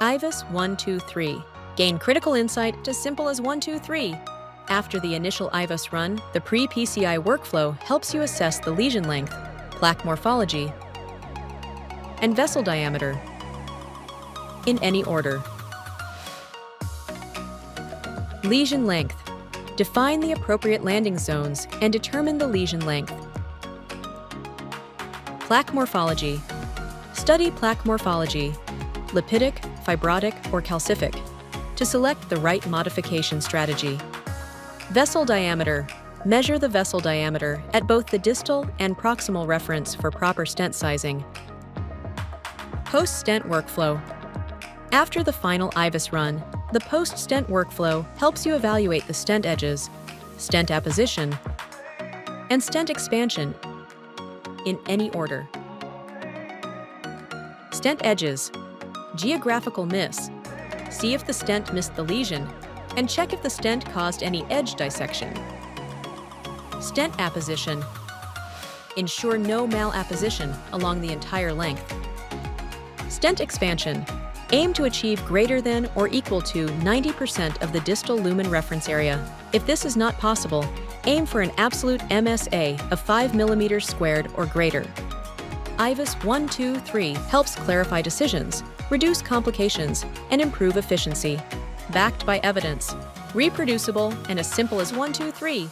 IVUS 123. Gain critical insight to simple as 123. After the initial IVUS run, the pre-PCI workflow helps you assess the lesion length, plaque morphology, and vessel diameter in any order. Lesion length. Define the appropriate landing zones and determine the lesion length. Plaque morphology. Study plaque morphology, lipidic, fibrotic, or calcific, to select the right modification strategy. Vessel diameter. Measure the vessel diameter at both the distal and proximal reference for proper stent sizing. Post-stent workflow. After the final IVUS run, the post-stent workflow helps you evaluate the stent edges, stent apposition, and stent expansion in any order. Stent edges. Geographical miss. See if the stent missed the lesion, and check if the stent caused any edge dissection. Stent apposition. Ensure no malapposition along the entire length. Stent expansion. Aim to achieve greater than or equal to 90% of the distal lumen reference area. If this is not possible, aim for an absolute MSA of 5 mm squared or greater. IVUS 123 helps clarify decisions, reduce complications, and improve efficiency. Backed by evidence, reproducible and as simple as 123